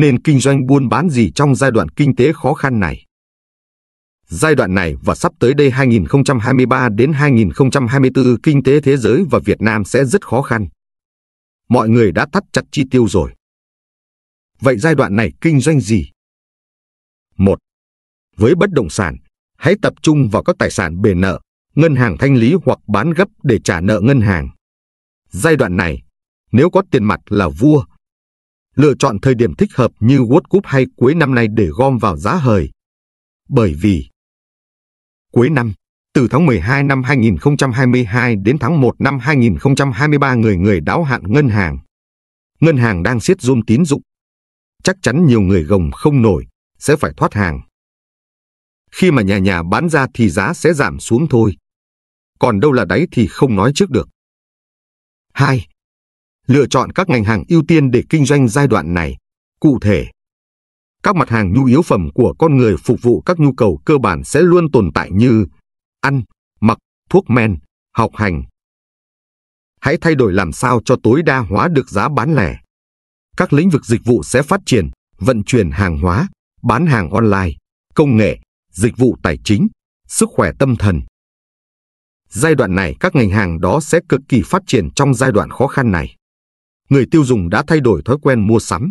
nên kinh doanh buôn bán gì trong giai đoạn kinh tế khó khăn này. Giai đoạn này và sắp tới đây 2023 đến 2024 kinh tế thế giới và Việt Nam sẽ rất khó khăn. Mọi người đã thắt chặt chi tiêu rồi. Vậy giai đoạn này kinh doanh gì? 1. Với bất động sản, hãy tập trung vào các tài sản bề nợ, ngân hàng thanh lý hoặc bán gấp để trả nợ ngân hàng. Giai đoạn này, nếu có tiền mặt là vua. Lựa chọn thời điểm thích hợp như World Cup hay cuối năm nay để gom vào giá hời. Bởi vì cuối năm, từ tháng 12 năm 2022 đến tháng 1 năm 2023 người người đáo hạn ngân hàng. Ngân hàng đang siết zoom tín dụng. Chắc chắn nhiều người gồng không nổi, sẽ phải thoát hàng. Khi mà nhà nhà bán ra thì giá sẽ giảm xuống thôi. Còn đâu là đáy thì không nói trước được. 2. Lựa chọn các ngành hàng ưu tiên để kinh doanh giai đoạn này. Cụ thể, các mặt hàng nhu yếu phẩm của con người phục vụ các nhu cầu cơ bản sẽ luôn tồn tại như ăn, mặc, thuốc men, học hành. Hãy thay đổi làm sao cho tối đa hóa được giá bán lẻ. Các lĩnh vực dịch vụ sẽ phát triển, vận chuyển hàng hóa, bán hàng online, công nghệ, dịch vụ tài chính, sức khỏe tâm thần. Giai đoạn này các ngành hàng đó sẽ cực kỳ phát triển trong giai đoạn khó khăn này. Người tiêu dùng đã thay đổi thói quen mua sắm.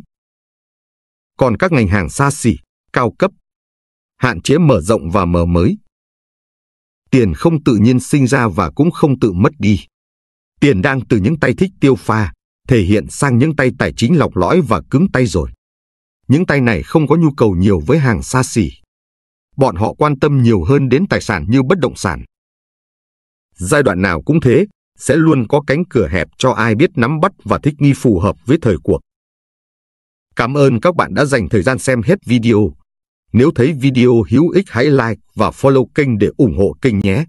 Còn các ngành hàng xa xỉ, cao cấp, hạn chế mở rộng và mở mới. Tiền không tự nhiên sinh ra và cũng không tự mất đi. Tiền đang từ những tay thích tiêu pha, thể hiện sang những tay tài chính lọc lõi và cứng tay rồi. Những tay này không có nhu cầu nhiều với hàng xa xỉ. Bọn họ quan tâm nhiều hơn đến tài sản như bất động sản. Giai đoạn nào cũng thế, sẽ luôn có cánh cửa hẹp cho ai biết nắm bắt và thích nghi phù hợp với thời cuộc. Cảm ơn các bạn đã dành thời gian xem hết video. Nếu thấy video hữu ích hãy like và follow kênh để ủng hộ kênh nhé.